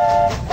You